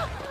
Ah!